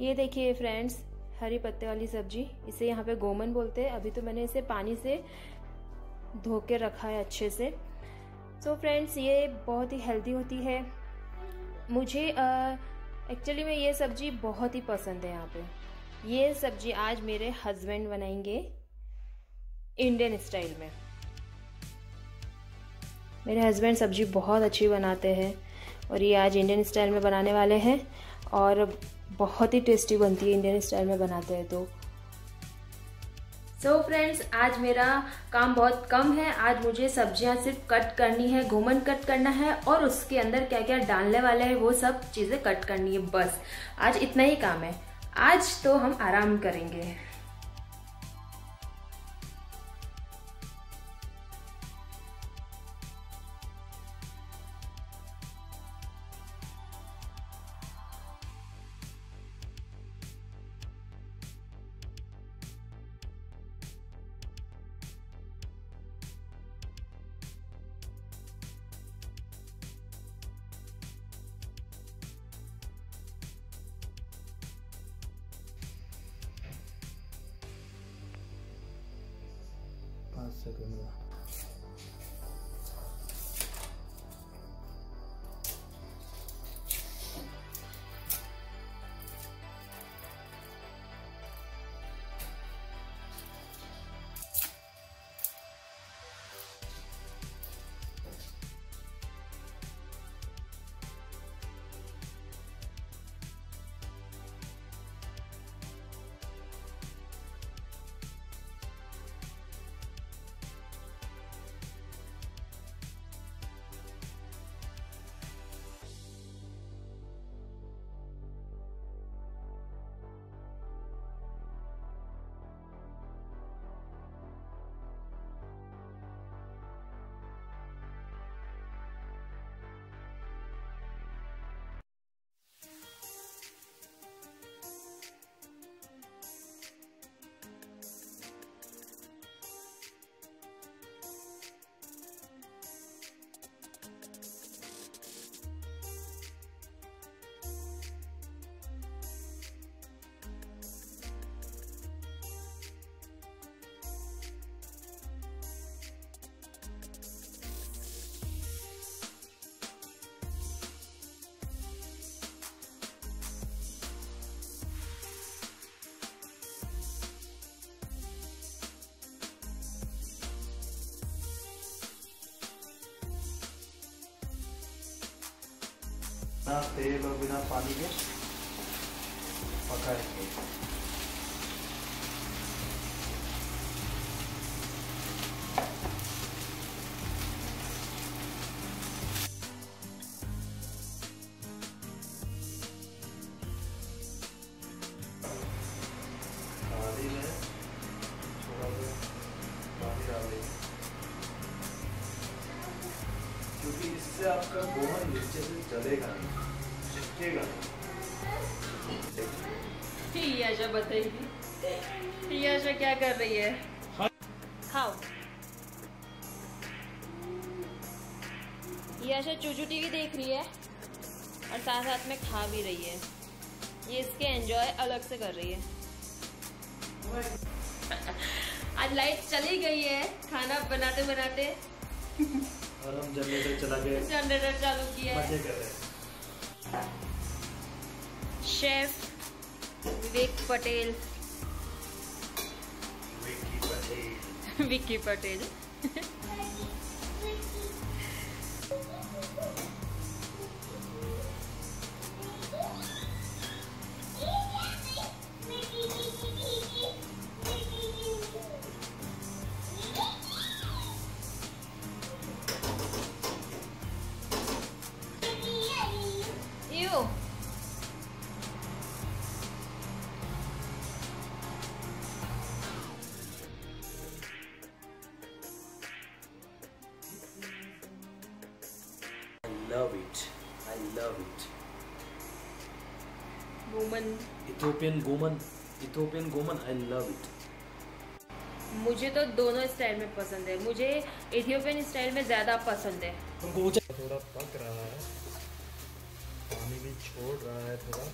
ये देखिए फ्रेंड्स हरी पत्ते वाली सब्ज़ी, इसे यहाँ पे गोमन बोलते हैं। अभी तो मैंने इसे पानी से धो के रखा है अच्छे से। सो so फ्रेंड्स ये बहुत ही हेल्दी होती है। मुझे एक्चुअली में ये सब्ज़ी बहुत ही पसंद है यहाँ पे। ये सब्ज़ी आज मेरे हस्बैंड बनाएँगे इंडियन स्टाइल में। मेरे हस्बैंड सब्ज़ी बहुत अच्छी बनाते हैं और ये आज इंडियन स्टाइल में बनाने वाले हैं। और बहुत ही टेस्टी बनती है इंडियन स्टाइल में बनाते हैं तो। सो so फ्रेंड्स आज मेरा काम बहुत कम है। आज मुझे सब्ज़ियाँ सिर्फ़ कट करनी है, घूमन कट करना है और उसके अंदर क्या क्या डालने वाले हैं, वो सब चीज़ें कट करनी है, बस। आज इतना ही काम है। आज तो हम आराम करेंगे। second one. बिना तेल और बिना पानी के पकाएँगे इससे आपका गोहन नीचे से नहीं चिपकेगा। आशा बताइए। क्या कर रही है? खाओ। ये आशा टीवी देख रही है और साथ साथ में खा भी रही है। ये इसके एंजॉय अलग से कर रही है। आज लाइट चली गई है, खाना बनाते बनाते और हम जनरेटर चला के जनरेटर चालू किया मज़े कर रहे हैं। Chef Vivek Patel Vicky Patel Vicky Patel Ethiopian goman. Ethiopian goman. I love it. मुझे तो दोनों स्टाइल में पसंद है मुझे इथियोपियन स्टाइल में ज़्यादा पसंद है तुमको ऊँचा थोड़ा पक रहा है पानी भी छोड़ रहा है थोड़ा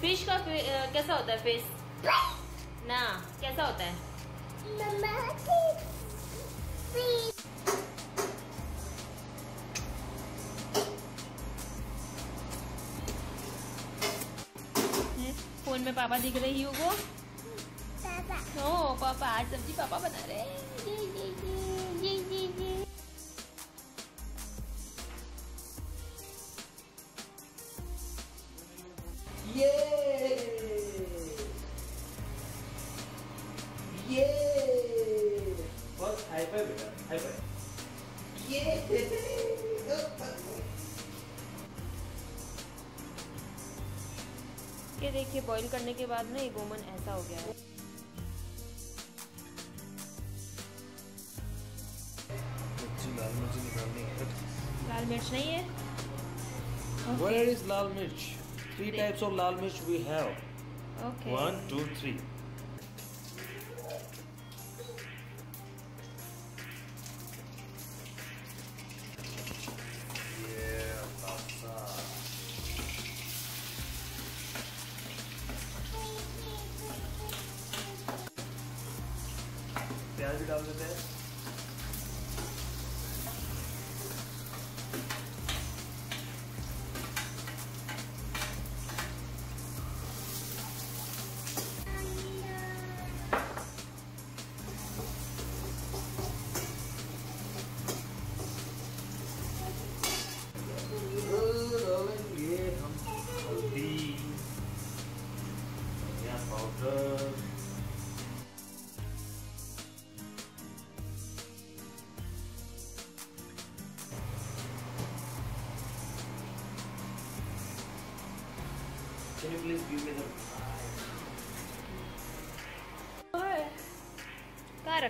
फ़िश का फि- कैसा होता है फ़िश ना कैसा होता है फ़ोन में पापा दिख रही हो वो? ओ पापा आज सब्ज़ी पापा बना रहे हैं। ये देखिए बॉईल करने के बाद ना ये गोमन ऐसा हो गया है लाल मिर्च निकालनी है लाल मिर्च नहीं है okay. Where is lal mirch? Three types of lal mirch we have. okay. One, two, three. Out a bit?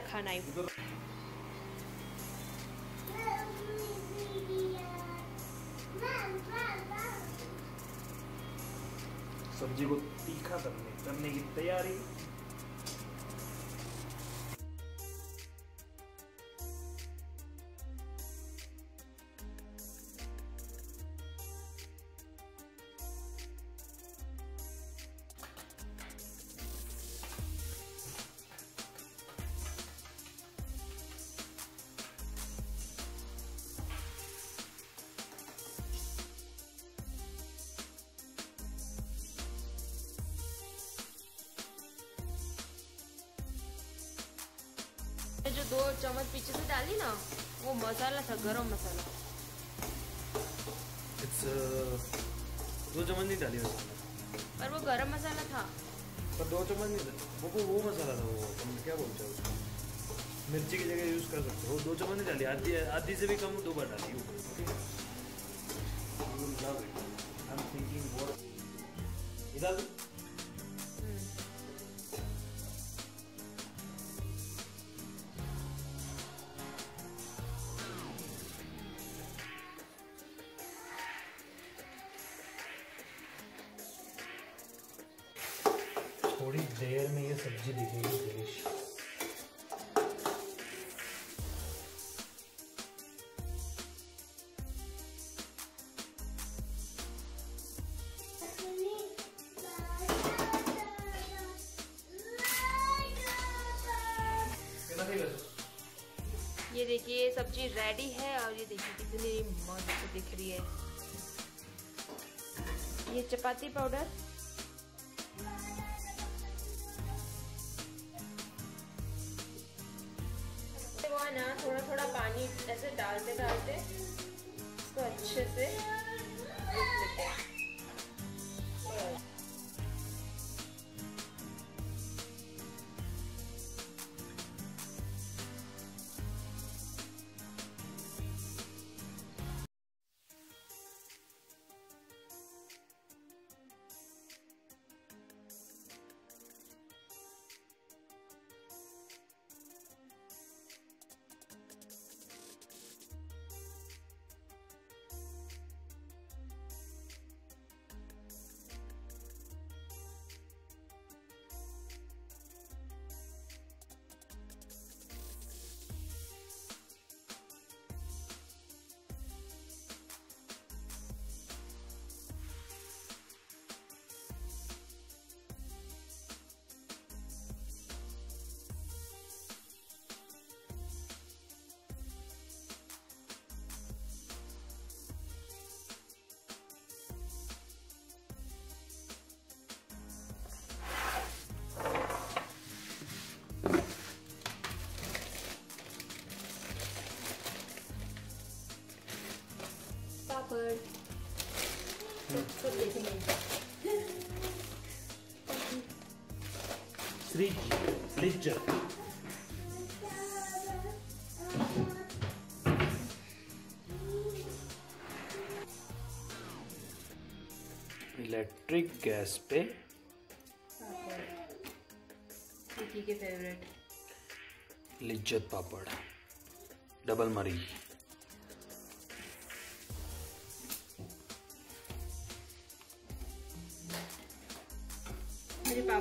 रखा नाइफ सब्ज़ी को तीखा करने करने की तैयारी। जो दो चम्मच पीछे से डाली ना वो मसाला था गरम मसाला। इट्स दो चम्मच नहीं डाली मसाला पर वो गरम मसाला था। पर दो चम्मच नहीं वो वो वो मसाला था वो हम क्या बोलते हैं उसको? मिर्ची की जगह यूज़ कर सकते हो। दो चम्मच नहीं डाली आधी आधी से भी कम दो बार डाली ऊपर थोड़ी देर में ये सब्ज़ी दिखेगी डिश ये देखिए सब्ज़ी रेडी है और ये देखिए कितनी मस्त दिख रही है। ये चपाती पाउडर वो है ना थोड़ा थोड़ा पानी ऐसे डालते डालते इसको अच्छे से पापड़ इलेक्ट्रिक गैस पे पापड़ के फेवरेट लिज्जत पापड़ डबल मरी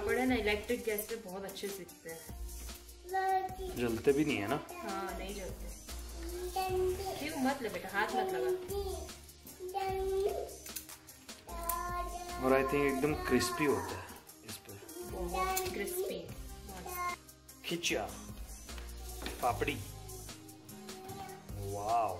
पापड़ है ना इलेक्ट्रिक गैस पे बहुत अच्छे सीखते हैं। जलते भी नहीं है ना? हाँ नहीं जलते। क्यों मत ले बेटा हाथ मत लगा। और आई थिंक एकदम क्रिस्पी होता है इस पर। बहुत क्रिस्पी खिचिया पापड़ी। वाओ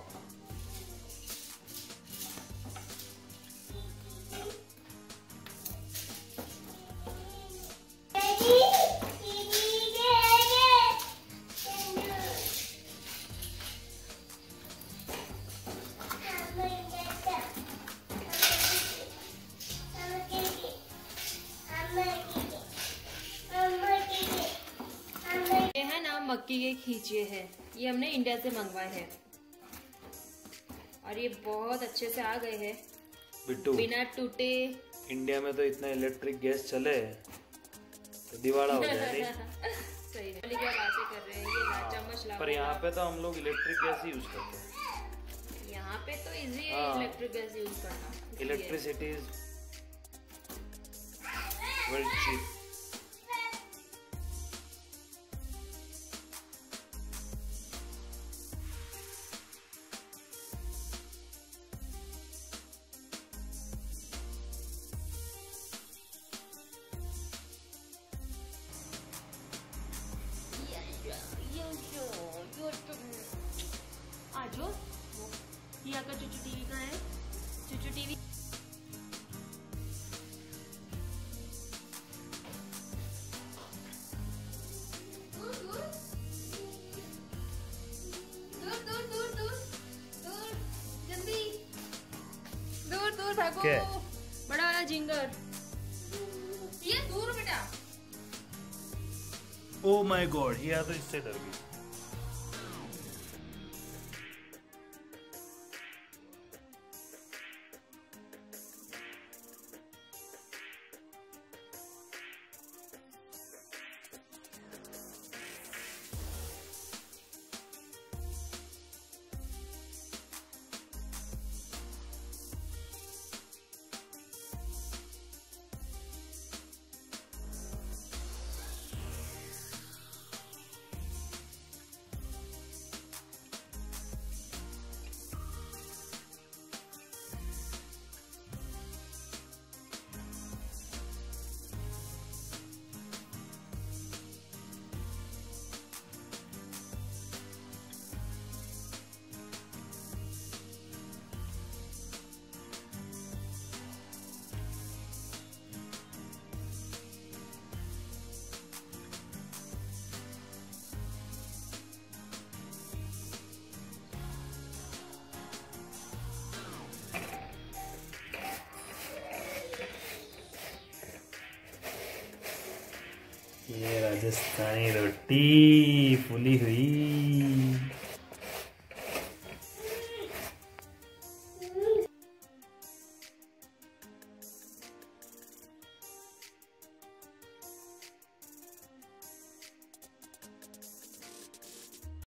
मक्की के खींचे हैं। ये हमने इंडिया से मंगवाए हैं। और ये बहुत अच्छे से आ गए हैं। बिट्टू बिना टूटे। इंडिया में तो इतना इलेक्ट्रिक गैस चले तो दिवाला हो जाए सही है। क्या बातें कर रहे हैं? ये चम्मच ला पर यहाँ पे तो हम लोग इलेक्ट्रिक गैस ही यूज़ करते हैं। यहाँ पे तो इजी है हाँ। इलेक्ट्रिक गैस यूज़ करना। इलेक्ट्रिसिटी इज़ वेरी चीप क्या? बड़ा वाला जिंगर। ये दूर बेटा। ओ माय गॉड ये तो इससे डर गई। ये राजस्थानी रोटी फूली हुई।